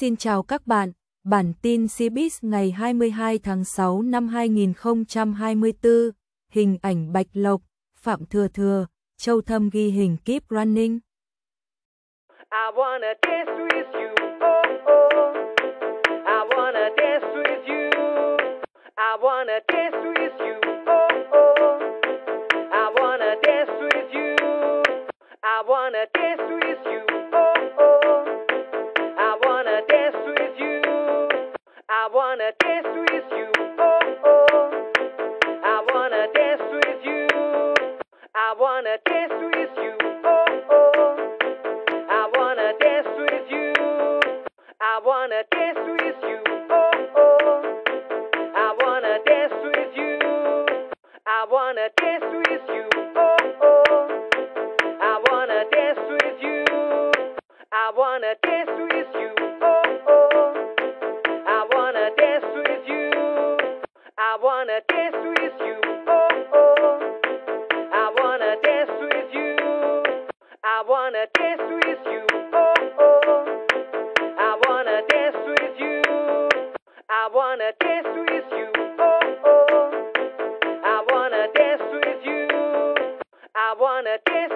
Xin chào các bạn, bản tin Cbiz ngày 22 tháng 6 năm 2024, hình ảnh Bạch Lộc, Phạm Thừa Thừa, Châu Thâm ghi hình Keep Running. I wanna dance with you, oh oh. I wanna dance with you. I wanna dance with you, oh oh. I wanna dance with you. I wanna dance with you, wanna dance with you, oh oh. I wanna dance with you. I wanna dance with you, oh oh. I wanna dance with you. I wanna dance with you. Oh oh. I wanna dance with you. I wanna dance with you. Oh oh. I wanna dance with you. I wanna dance with you. I wanna dance with you. Oh oh. I wanna dance with you. I wanna dance with you. Oh oh. I wanna dance with you. I wanna dance with you. Oh oh. I wanna dance with you. I wanna dance